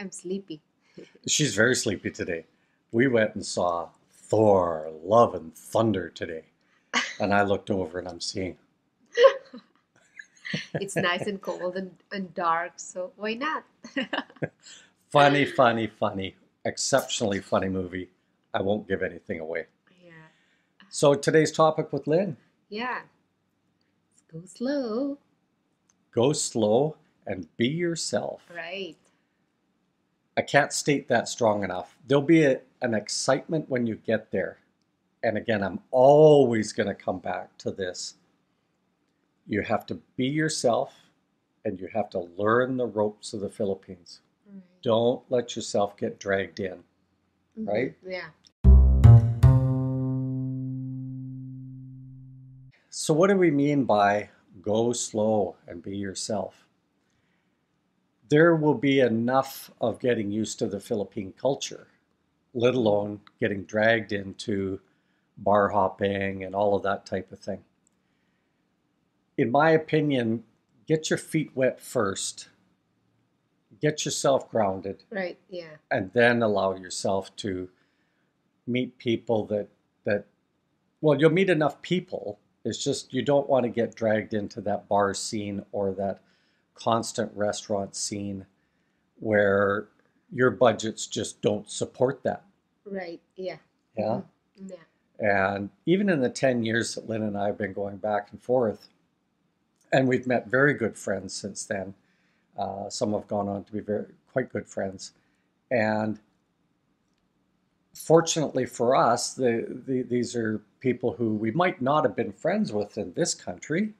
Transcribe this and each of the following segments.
I'm sleepy. She's very sleepy today. We went and saw Thor, Love and Thunder today. And I looked over and I'm seeing, It's nice and cold and, and dark, so why not? funny, funny, funny, exceptionally funny movie. I won't give anything away. yeah. So today's topic with Lyn Yeah. Let's go slow. go slow and be yourself. Right. I can't state that strong enough. There'll be a, an excitement when you get there. And again, I'm always going to come back to this. You have to be yourself and you have to learn the ropes of the Philippines. Right. Don't let yourself get dragged in. Mhm. Right? Yeah. So, what do we mean by go slow and be yourself? There will be enough of getting used to the Philippine culture, let alone getting dragged into bar hopping and all of that type of thing. In my opinion, get your feet wet first, get yourself grounded, Right. Yeah. and then allow yourself to meet people that that well you'll meet enough people it's just you don't want to get dragged into that bar scene or that constant restaurant scene where your budgets just don't support that Right. Yeah. yeah Yeah. and even in the 10 years that Lyn and I have been going back and forth, and we've met very good friends since then. Uh, some have gone on to be very quite good friends. And fortunately for us, the, the, these are people who we might not have been friends with in this country,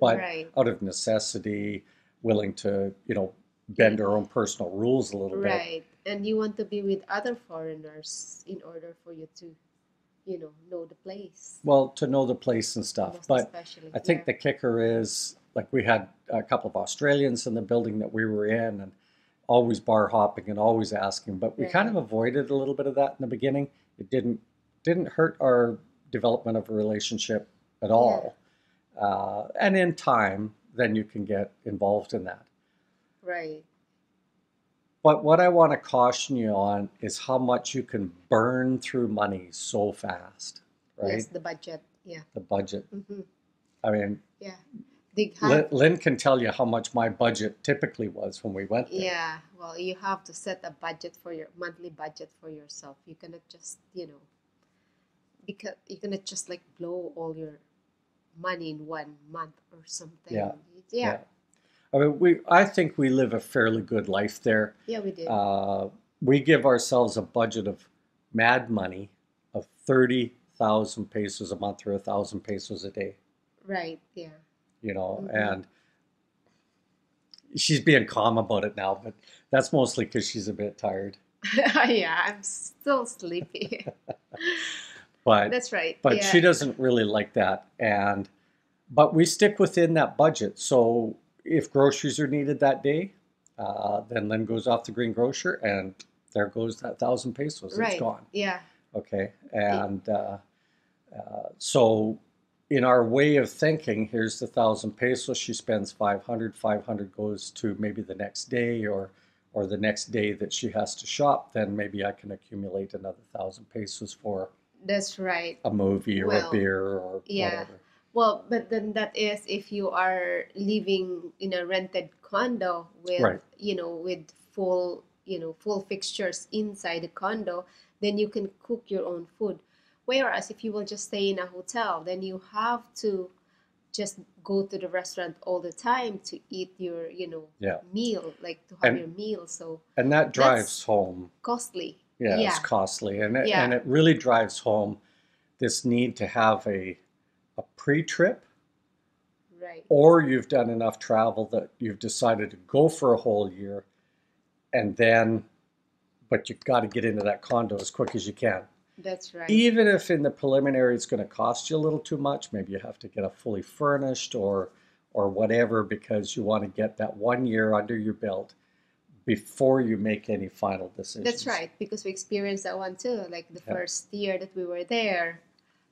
but right. out of necessity, willing to, you know, bend our own personal rules a little bit. Right. And you want to be with other foreigners in order for you to, you know, know the place. Well, to know the place and stuff. Most But especially. I think yeah. the kicker is like we had a couple of Australians in the building that we were in and always bar hopping and always asking, but we kind of avoided a little bit of that in the beginning. It didn't didn't hurt our development of a relationship at all. Uh, and in time, then you can get involved in that. Right. But what I want to caution you on is how much you can burn through money so fast, right? Yes, the budget. Yeah. The budget. hmm I mean, Yeah. Have, Lyn can tell you how much my budget typically was when we went there. yeah. Well, you have to set a budget for your monthly budget for yourself. You cannot just, you know, because you cannot just like blow all your money in one month or something. Yeah. Yeah. I mean, we. I think we live a fairly good life there. Yeah, we did. Uh, we give ourselves a budget of mad money of thirty thousand pesos a month or a thousand pesos a day. right. Yeah. You know, Mhm. and she's being calm about it now, but that's mostly because she's a bit tired. yeah, I'm still sleepy. But That's right. but yeah. she doesn't really like that and but we stick within that budget so if groceries are needed that day uh, then lyn goes off the green grocer and there goes that thousand pesos It's gone Yeah. okay and uh, uh, so in our way of thinking here's the thousand pesos she spends 500 500 goes to maybe the next day or or the next day that she has to shop then maybe i can accumulate another thousand pesos for That's right. a movie or Well, a beer or yeah. whatever. Well, but then that is if you are living in a rented condo with Right. you know with full you know full fixtures inside the condo, then you can cook your own food. Whereas if you will just stay in a hotel, then you have to just go to the restaurant all the time to eat your you know Yeah. meal like to have And- your meal. So And that drives home. costly. Yeah, yeah. it's costly, and it, Yeah. and it really drives home this need to have a a pre-trip, Right. or you've done enough travel that you've decided to go for a whole year, and then, but you've got to get into that condo as quick as you can. That's right. Even if in the preliminary it's going to cost you a little too much, maybe you have to get a fully furnished or or whatever because you want to get that one year under your belt before you make any final decisions. That's right, because we experienced that one too. Like the Yeah. first year that we were there,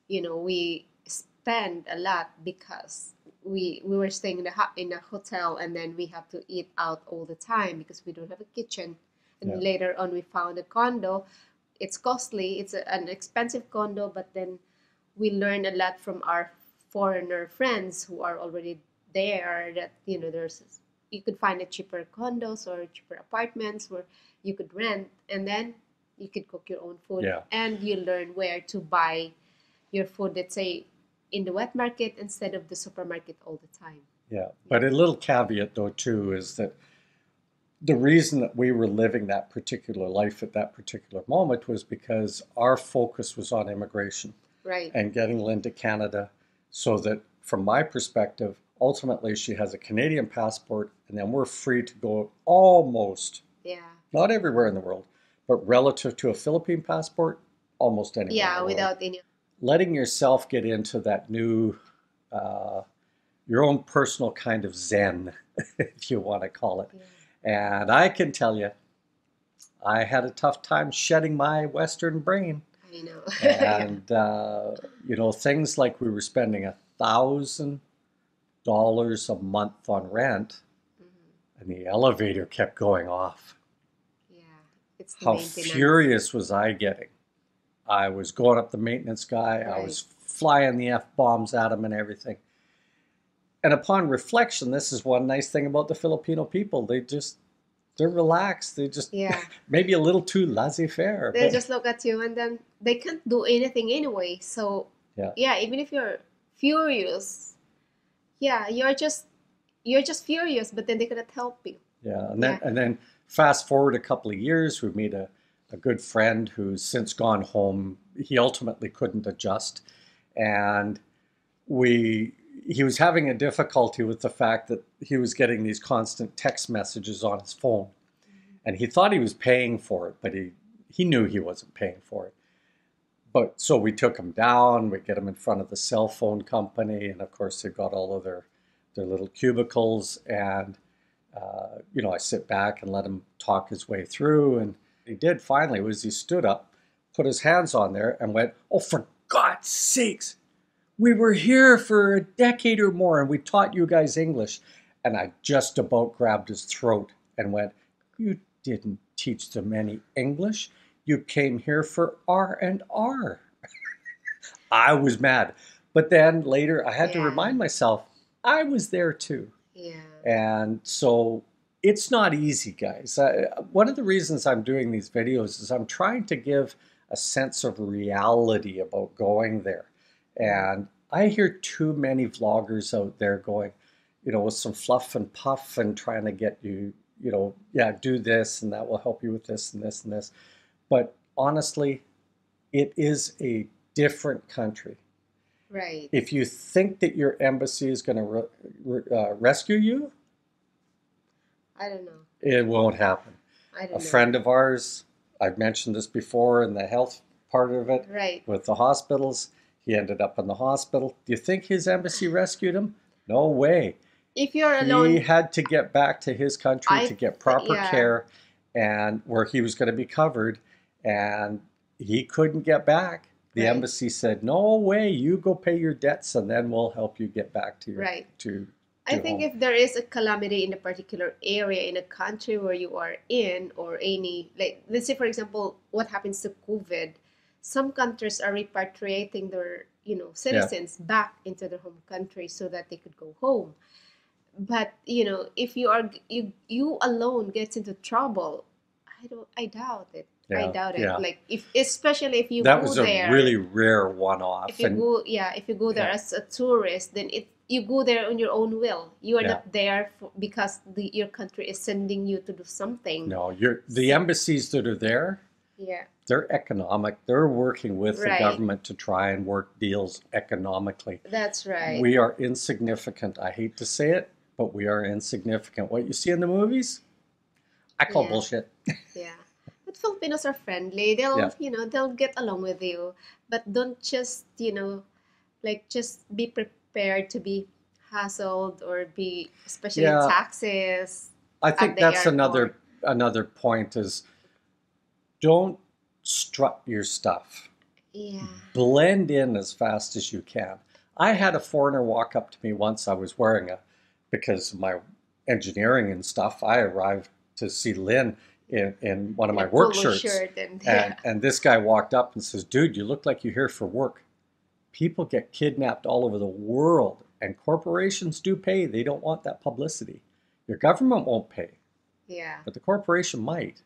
you know, we spent a lot because we we were staying in a ho- in a hotel, and then we have to eat out all the time because we don't have a kitchen, and Yeah. later on we found a condo. It's costly. It's a, an expensive condo, but then we learn a lot from our foreigner friends who are already there. That you know, there's you could find a cheaper condos or cheaper apartments where you could rent, and then you could cook your own food, Yeah. and you learn where to buy your food. Let's say in the wet market instead of the supermarket all the time. Yeah, but a little caveat though too is that the reason that we were living that particular life at that particular moment was because our focus was on immigration Right. and getting Lyn to Canada so that from my perspective, ultimately she has a Canadian passport and then we're free to go almost, Yeah. not everywhere in the world, but relative to a Philippine passport, almost anywhere. Yeah, without any. letting yourself get into that new, uh, your own personal kind of zen, if you want to call it. Yeah. And I can tell you, I had a tough time shedding my Western brain. I know. And, uh, you know, things like we were spending a thousand dollars a month on rent Mhm. and the elevator kept going off. Yeah. It's the How furious was I getting? I was going up the maintenance guy. I was flying the F bombs at him and everything. And upon reflection, this is one nice thing about the Filipino people. They just, they're relaxed. They just, Yeah. maybe a little too laissez faire. They just look at you and then they can't do anything anyway. So yeah, Yeah. even if you're furious, yeah, you're just you're just furious, but then they cannot help you. Yeah, and then Yeah. and then fast forward a couple of years, we meet a, a good friend who's since gone home. He ultimately couldn't adjust, and we he was having a difficulty with the fact that he was getting these constant text messages on his phone, and he thought he was paying for it, but he he knew he wasn't paying for it. But so we took him down. We get him in front of the cell phone company, and of course they've got all of their their little cubicles and uh, you know, I sit back and let him talk his way through. And he did finally was he stood up, put his hands on there, and went, "Oh, for God's sakes, we were here for a decade or more, and we taught you guys English." And I just about grabbed his throat and went, "You didn't teach them any English. You came here for R and R." I was mad, but then later I had to remind myself I was there too. Yeah. And so it's not easy, guys. I, one of the reasons I'm doing these videos is I'm trying to give a sense of reality about going there. And I hear too many vloggers out there going, you know, with some fluff and puff and trying to get you, you know, yeah, do this and that will help you with this and this and this. But honestly, it is a different country Right. if you think that your embassy is going to re- re- uh, rescue you, I don't know. it won't happen. I don't A know. friend of ours, I've mentioned this before in the health part of it Right. with the hospitals. He ended up in the hospital. Do you think his embassy rescued him? No way. If you're He had to get back to his country I to get proper yeah. care and where he was going to be covered. And he couldn't get back. The Right. embassy said, "No way! You go pay your debts, and then we'll help you get back to your Right. to I think home." if there is a calamity in a particular area in a country where you are in, or any, like, let's say, for example, what happens to COVID, some countries are repatriating their, you know, citizens back into their home country so that they could go home. But you know, if you are you you alone gets into trouble, I don't, I doubt it. I doubt it. yeah. Like if, especially if you that go was a there, really rare one-off. if you and go yeah if you go there Yeah. as a tourist then it you go there on your own will you are Yeah. not there for, because the your country is sending you to do something no, you're the embassies that are there. yeah They're economic. They're working with the government to try and work deals economically. that's right We are insignificant. I hate to say it, but we are insignificant. What you see in the movies, I call Yeah. bullshit. yeah filipinos are friendly they'll Yeah. you know they'll get along with you but don't just you know like just be prepared to be hassled or be especially Yeah. taxes I think that's another another point is don't strut your stuff. yeah blend in as fast as you can. I had a foreigner walk up to me once. I was wearing a, because of my engineering and stuff, I arrived to see Lyn in, in one of my work shirts. shirt and, And, and this guy walked up and says, Dude, you look like you're here for work. People get kidnapped all over the world, and corporations do pay. They don't want that publicity. Your government won't pay, yeah. but the corporation might.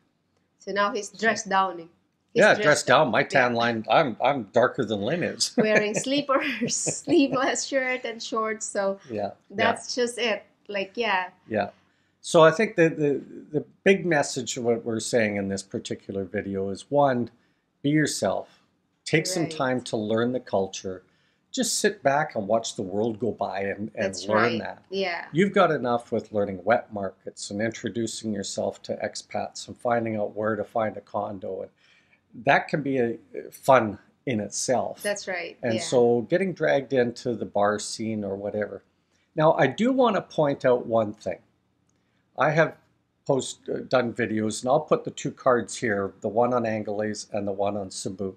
So now he's dressed down. He's yeah, dressed down. My yeah. tan line, I'm, I'm darker than Lyn is. Wearing sleepers, sleeveless shirt and shorts. So yeah. yeah. that's just it. Like, yeah. Yeah. So I think the, the, the big message of what we're saying in this particular video is one, be yourself. Take some time to learn the culture. Just sit back and watch the world go by and, and That's learn right. that. Yeah. You've got enough with learning wet markets and introducing yourself to expats and finding out where to find a condo. And that can be a, fun in itself. That's right. And yeah. so getting dragged into the bar scene or whatever. Now, I do want to point out one thing. I have post uh, done videos, and I'll put the two cards here, the one on Angeles and the one on Cebu.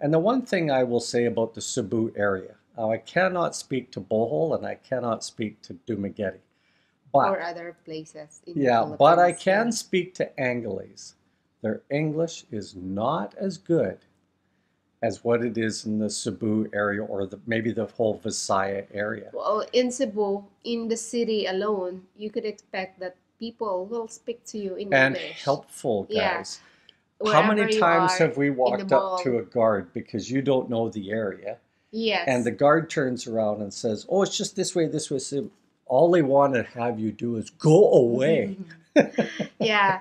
And the one thing I will say about the Cebu area, now I cannot speak to Bohol and I cannot speak to Dumaguete. But or other places. Yeah, but I can speak to Angeles. Their English is not as good as what it is in the Cebu area or the, maybe the whole Visaya area. Well, in Cebu, in the city alone, you could expect that people will speak to you in And English. helpful Yeah. guys. How many times have we walked up to a guard because you don't know the area Yes. and the guard turns around and says, "Oh, it's just this way, this way." So all they want to have you do is go away. yeah.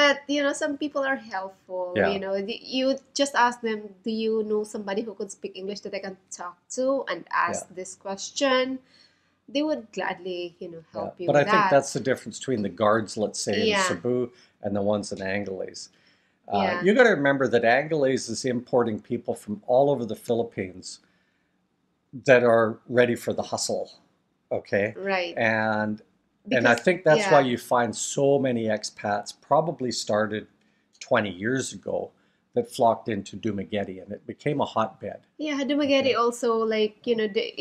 But you know, some people are helpful. Yeah. You know, you just ask them, "Do you know somebody who could speak English that I can talk to and ask this question?" They would gladly, you know, Yeah, help you. But I with think that. that's the difference between the guards, let's say, Yeah. in Cebu and the ones in Angeles. Uh, Yeah. You got to remember that Angeles is importing people from all over the Philippines that are ready for the hustle. Okay. right. And and I think that's why you find so many expats probably started 20 years ago that flocked into Dumaguete and it became a hotbed. Yeah, Dumaguete also like you know the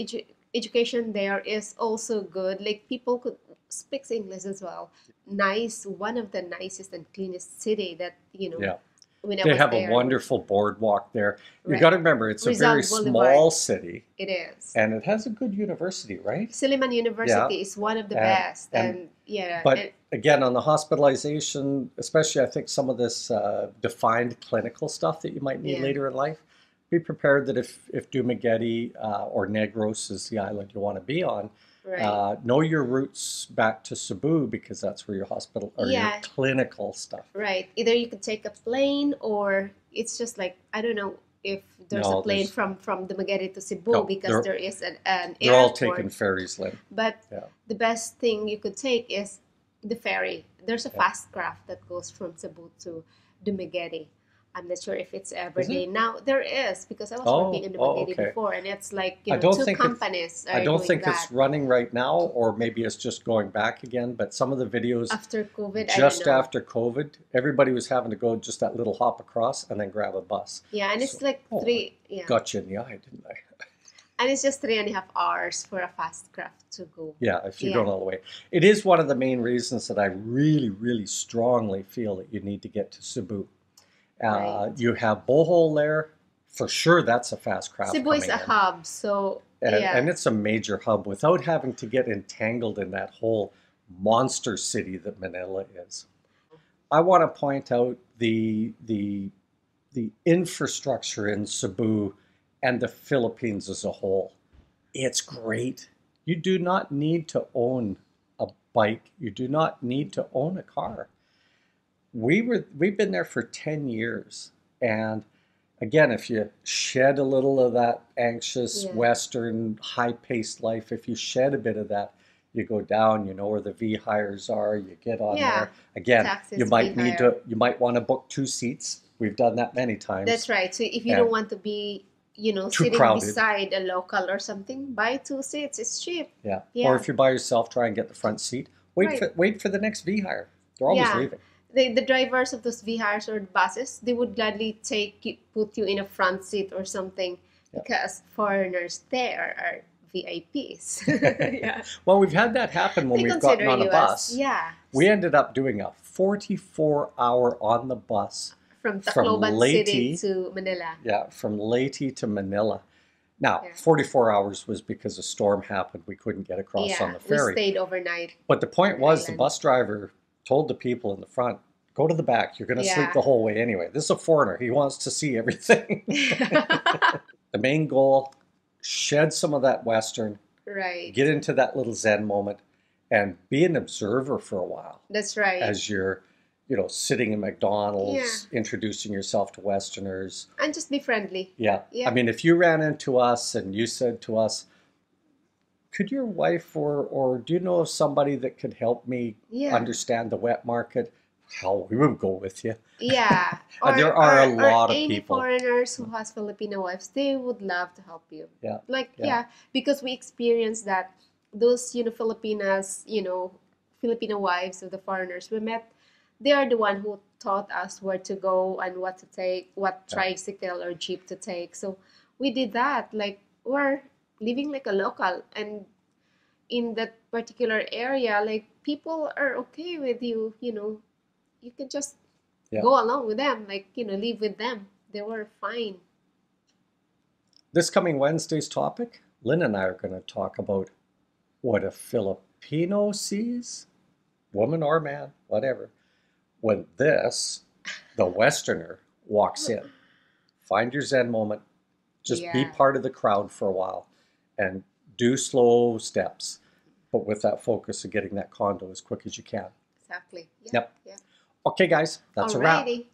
education there is also good. Like people could speak English as well. Nice, one of the nicest and cleanest city that you know. Yeah. They have there. a wonderful boardwalk there. You Right. got to remember it's a very Boulevard. small city It is. and it has a good university, right? Silliman University is one of the And- best, and- and, yeah, But and- again, on the hospitalization, especially I think some of this uh, defined clinical stuff that you might need Yeah. later in life, be prepared that if, if Dumaguete uh, or Negros is the island you want to be on, right. uh, know your roots back to Cebu because that's where your hospital or Yeah. your clinical stuff. Right. Either you could take a plane or it's just like I don't know if there's No, a plane there's- from from Dumaguete to Cebu No, because there is an, an They're all taking ferries, Lyn. But Yeah. the best thing you could take is the ferry. There's a Yeah. fast craft that goes from Cebu to Dumaguete. I'm not sure if it's ever Is it? now. There is because I was Oh, working in oh, Dumaguete okay. before, and it's like you I don't two think companies I don't think that it's running right now, or maybe it's just going back again. But some of the videos after COVID. just know. after COVID, everybody was having to go just that little hop across and then grab a bus. yeah, and it's like oh, three. Yeah, Got you in the eye, didn't I? and it's just three and a half hours for a fast craft to go. Yeah, if you're Yeah. going all the way. It is one of the main reasons that I really, really strongly feel that you need to get to Cebu. Uh, Right. You have Bohol there. For sure, that's a fast craft. Cebu is a in. hub, so And, yeah, and it's a major hub without having to get entangled in that whole monster city that Manila is. I want to point out the the the infrastructure in Cebu and the Philippines as a whole. It's great. You do not need to own a bike. You do not need to own a car. We were we've been there for 10 years and again if you shed a little of that anxious Yeah. western high-paced life if you shed a bit of that you go down you know where the V-hires are you get on Yeah. there again Taxis, you might need V-Hire. to you might want to book two seats we've done that many times That's right. So if you Yeah. don't want to be, you know, sitting crowded. beside a local or something, buy two seats. It's cheap. yeah. Yeah. or if you're by yourself try and get the front seat wait Right. for wait for the next V-hire they're always leaving The, the drivers of those V-hires or buses, they would gladly take you, put you in a front seat or something Yeah. because foreigners there are VIPs. yeah. well we've had that happen when They we've gotten on a bus yeah. we ended up doing a 44 hour on the bus From From Tacloban Leyte- City to Manila. Yeah, from Leyte to Manila. Now, Yeah. 44 hours was because a storm happened. We couldn't get across yeah, on the ferry. we stayed overnight. But the point was, the bus driver told the people in the front, go to the back. You're going to sleep the whole way anyway. This is a foreigner. He wants to see everything. the main goal shed some of that Western, right. get into that little Zen moment, and be an observer for a while That's right. as you're. You know, sitting in McDonald's, introducing yourself to Westerners, and just be friendly. Yeah. Yeah. I mean, if you ran into us and you said to us, could your wife or, or do you know of somebody that could help me Yeah. understand the wet market? Hell, we would go with you. Yeah. And uh, there are a lot of any people. foreigners who has Filipino wives, they would love to help you. Yeah. Like Yeah. yeah, because we experienced that those you know Filipinas, you know, Filipino wives of the foreigners we met, they are the one who taught us where to go and what to take, what Yeah. tricycle or jeep to take. So we did that. Like we're living like a local and in that particular area, like people are okay with you, you know, you can just Yeah. go along with them, like, you know, live with them. They were fine. This coming Wednesday's topic, Lyn and I are going to talk about what a Filipino sees, woman or man, whatever, when this, the Westerner, walks in. Find your Zen moment. Just be part of the crowd for a while and do slow steps, but with that focus of getting that condo as quick as you can. Exactly. Yeah. Yep. Yeah. Okay, guys, that's a wrap. Alrighty.